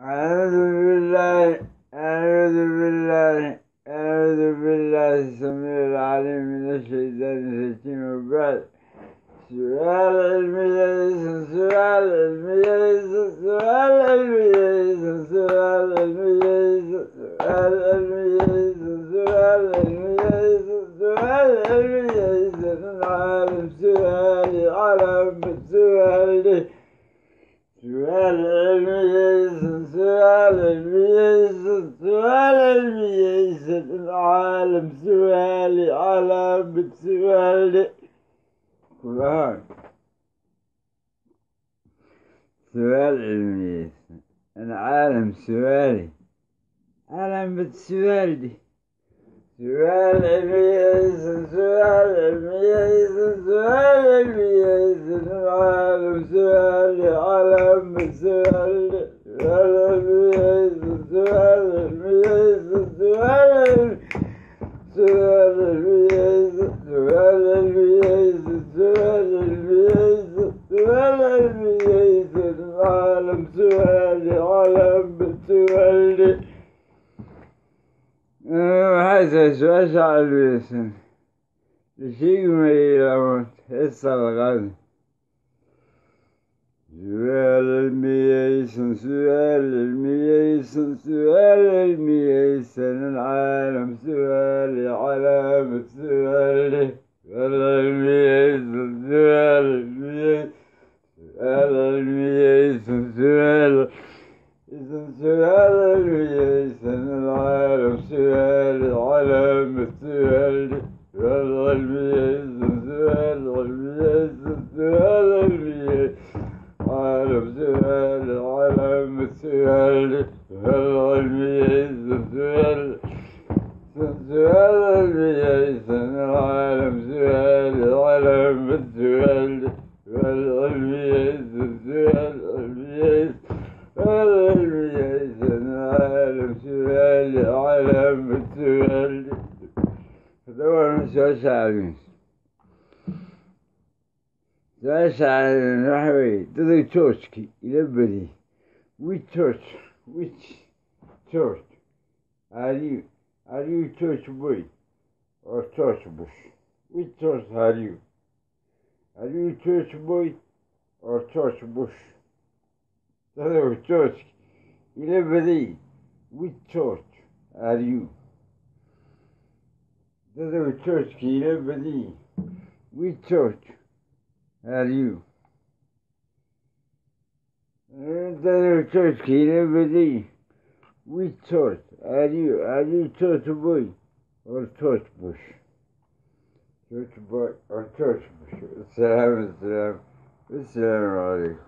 أعوذ بالله أعوذ بالله أعوذ بالله السميع العليم من الشيطان الرجيم. وبعد سؤال علمي ليس سؤال علمي ليس سؤال علمي ليس سؤال علمي ليس سؤال علمي ليس سؤال علمي ليس سؤال علمي ليس العالم سؤالي علم سؤالي. سؤال علمي ليس سؤال علمي ليس سؤال علمي ليس العالم سؤالي علم سؤالي. كلها سؤال علمي. العالم سؤالي. علامة سؤال دي. سؤال علمي سؤال علمي سؤال علمي العالم سؤالي علامة سؤال سؤال علمي سؤال علمي سؤال علمي سؤال علمي سؤال علمي سؤال علمي سؤال علمي العالم سؤالي علامة سؤالي هذا سؤال علمي لشيء ما يلعبون هسه الغد سؤال الميسن سؤال الميسن سؤال الميسن العالم سؤالي علامة سؤالي سؤال الميسن سؤال الميسن سؤال الميسن سؤال سؤال الميسن العالم سؤال الميسن سؤال الميسن سؤال الميسن عالم سؤال علم سؤال سؤال الميز سؤال سؤال الميز العالم سؤال العالم سؤال علم سؤال هذا سؤال the church ilebedi. Which church? Which church? Are you are you church boy or church bush? Which church are you? Are you church boy or church bush? The church ilebedi. Which church are you? The church ilebedi. Which church? are you? The church everybody. We thought, are you, are you thought boy or thought bush? Thought boy or thought bush. Assalamu alaikum. Assalamu alaikum.